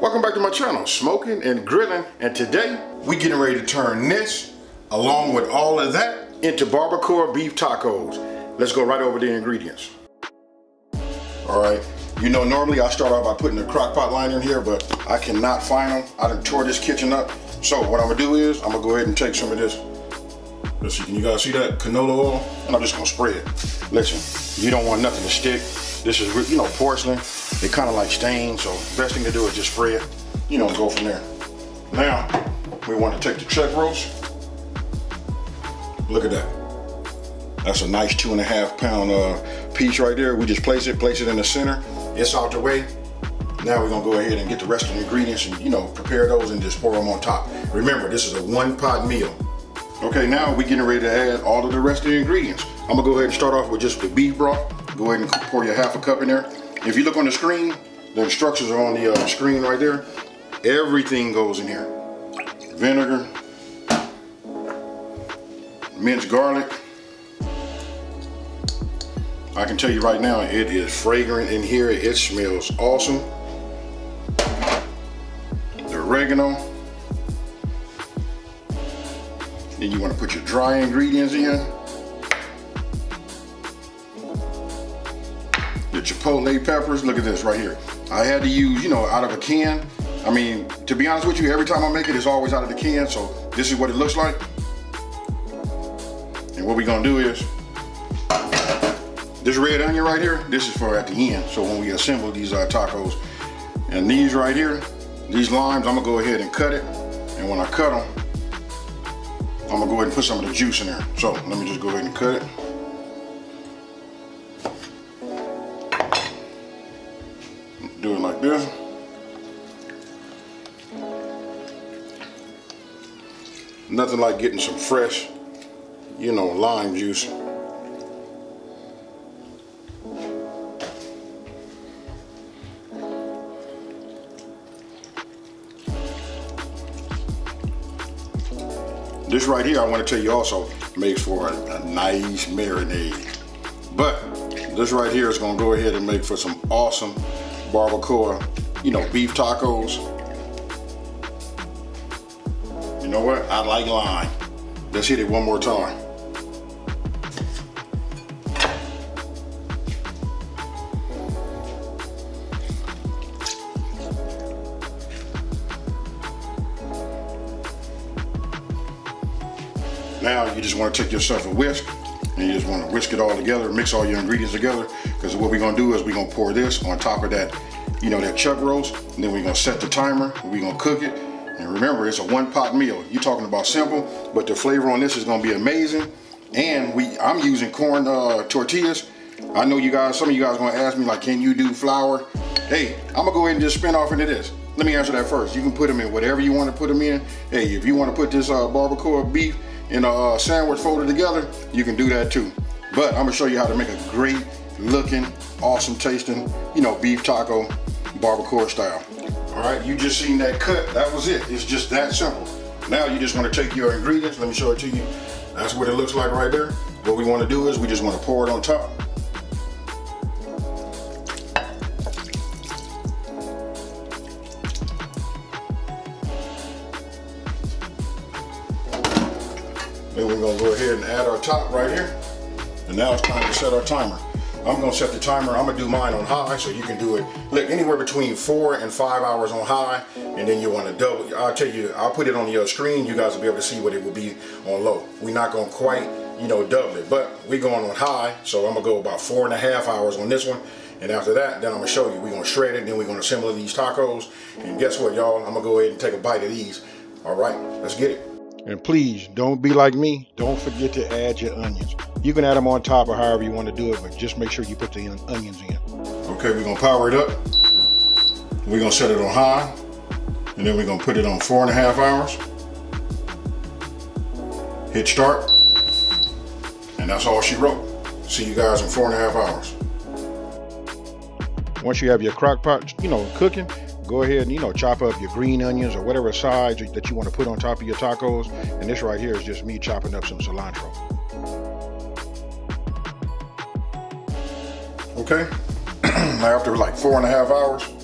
Welcome back to my channel, Smoking and Grilling, and today we getting ready to turn this, along with all of that, into barbacoa beef tacos. Let's go right over the ingredients. All right, you know normally I start off by putting the crock pot liner in here, but I cannot find them. I done tore this kitchen up. So what I'm gonna do is, I'm gonna go ahead and take some of this, let's see, can you guys see that? Canola oil, and I'm just gonna spray it. Listen, you don't want nothing to stick. This is, you know, porcelain. It kind of like stains, so best thing to do is just spray it, you know, go from there. Now, we want to take the chuck roast. Look at that. That's a nice two and a half pound uh, piece right there. We just place it, place it in the center. It's out the way. Now we're gonna go ahead and get the rest of the ingredients and you know, prepare those and just pour them on top. Remember, this is a one pot meal. Okay, now we're getting ready to add all of the rest of the ingredients. I'm gonna go ahead and start off with just the beef broth. Go ahead and pour your half a cup in there. If you look on the screen, the instructions are on the uh, screen right there. Everything goes in here. Vinegar, minced garlic. I can tell you right now, it is fragrant in here. It smells awesome. The oregano. Then you want to put your dry ingredients in. Chipotle peppers. Look at this right here. I had to use, you know, out of a can. I mean, to be honest with you, every time I make it, it's always out of the can. So this is what it looks like. And what we're gonna do is, this red onion right here, this is for at the end. So when we assemble these uh, tacos, and these right here, these limes, I'm gonna go ahead and cut it. And when I cut them, I'm gonna go ahead and put some of the juice in there. So let me just go ahead and cut it. Nothing like getting some fresh, you know, lime juice. This right here, I want to tell you also, makes for a, a nice marinade. But this right here is going to go ahead and make for some awesome barbacoa, you know, beef tacos. You know what? I like lime. Let's hit it one more time. Now you just want to take yourself a whisk and you just want to whisk it all together, mix all your ingredients together, because what we're gonna do is we're gonna pour this on top of that, you know, that chuck roast, and then we're gonna set the timer, we're gonna cook it, and remember, it's a one pot meal. You're talking about simple, but the flavor on this is gonna be amazing, and we, I'm using corn uh, tortillas. I know you guys, some of you guys gonna ask me like, can you do flour? Hey, I'm gonna go ahead and just spin off into this. Let me answer that first. You can put them in whatever you want to put them in. Hey, if you want to put this uh, barbacoa beef in a uh, sandwich folded together, you can do that too. But I'm gonna show you how to make a great looking, awesome tasting, you know, beef taco barbacoa style. All right, you just seen that cut, that was it. It's just that simple. Now you just wanna take your ingredients, let me show it to you. That's what it looks like right there. What we wanna do is we just wanna pour it on top. Then we're gonna go ahead and add our top right here. And now it's time to set our timer. I'm gonna set the timer, I'm gonna do mine on high so you can do it, look, anywhere between four and five hours on high, and then you wanna double, I'll tell you, I'll put it on your screen, you guys will be able to see what it will be on low. We're not gonna quite, you know, double it, but we're going on high, so I'm gonna go about four and a half hours on this one, and after that, then I'm gonna show you, we're gonna shred it, then we're gonna assemble these tacos, and guess what, y'all, I'm gonna go ahead and take a bite of these. All right, let's get it. And please, don't be like me. Don't forget to add your onions. You can add them on top or however you want to do it, but just make sure you put the onions in. Okay, we're gonna power it up. We're gonna set it on high, and then we're gonna put it on four and a half hours. Hit start, and that's all she wrote. See you guys in four and a half hours. Once you have your crock pot, you know, cooking, go ahead and you know chop up your green onions or whatever sides that you want to put on top of your tacos and this right here is just me chopping up some cilantro okay after like four and a half hours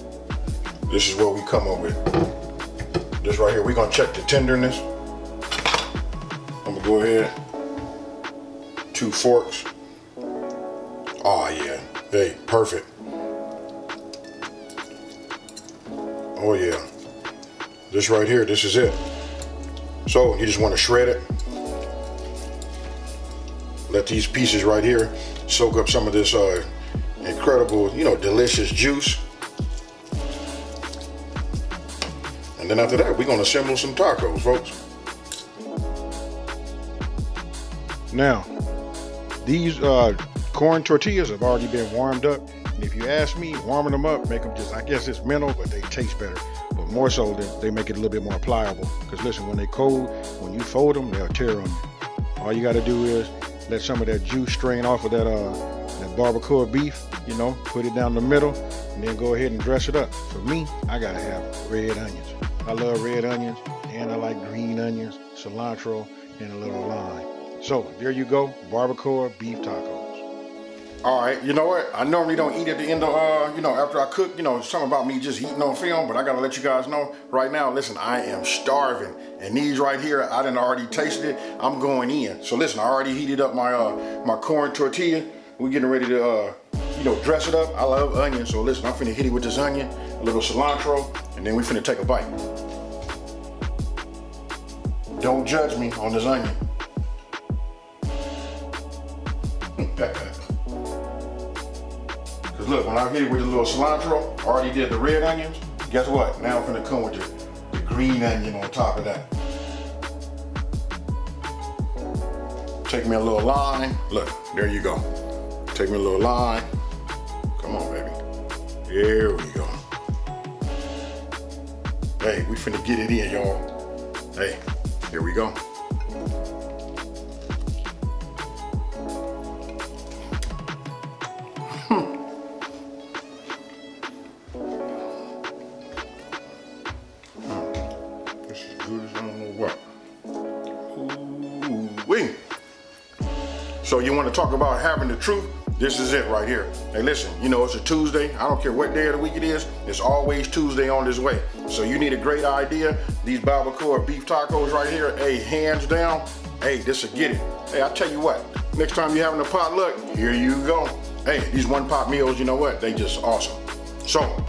this is what we come up with. This right here, we're gonna check the tenderness. I'm gonna go ahead, two forks. Oh yeah, hey, perfect. Oh yeah, this right here, this is it. So you just wanna shred it. Let these pieces right here soak up some of this uh, incredible, you know, delicious juice. And then after that, we're gonna assemble some tacos, folks. Now, these uh, corn tortillas have already been warmed up. And if you ask me, warming them up, make them just, I guess it's mental, but they taste better. But more so, they, they make it a little bit more pliable. Because listen, when they cold, when you fold them, they'll tear on you. All you gotta do is let some of that juice strain off of that uh, that barbacoa beef, you know, put it down the middle, and then go ahead and dress it up. For me, I gotta have red onions. I love red onions and I like green onions, cilantro, and a little lime. So there you go, barbacoa beef tacos. All right, you know what? I normally don't eat at the end of, uh, you know, after I cook, you know, something about me just eating on film, but I gotta let you guys know right now, listen, I am starving. And these right here, I done already tasted it. I'm going in. So listen, I already heated up my, uh, my corn tortilla. We're getting ready to, uh, you know, dress it up. I love onions, so listen, I'm finna hit it with this onion, a little cilantro, and then we finna take a bite. Don't judge me on this onion. Cause look, when I hit it with a little cilantro, I already did the red onions. Guess what? Now I'm gonna come with the, the green onion on top of that. Take me a little lime. Look, there you go. Take me a little lime. Come on, baby. Here we go. Hey, we finna get it in, y'all. Hey, here we go. Hmm. This is good as I know what. Ooh. So you want to talk about having the truth? This is it right here. Hey, listen, you know, it's a Tuesday. I don't care what day of the week it is. It's always Tuesday on this way. So you need a great idea. These barbacoa beef tacos right here, hey, hands down, hey, this will get it. Hey, I tell you what, next time you're having a potluck, here you go. Hey, these one pot meals, you know what? They just awesome. So,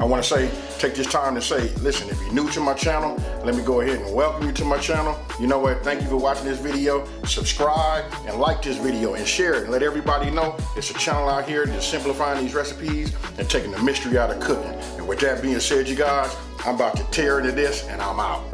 I want to say, take this time to say, listen, if you're new to my channel, let me go ahead and welcome you to my channel. You know what? Thank you for watching this video. Subscribe and like this video and share it and let everybody know it's a channel out here that's simplifying these recipes and taking the mystery out of cooking. And with that being said, you guys, I'm about to tear into this and I'm out.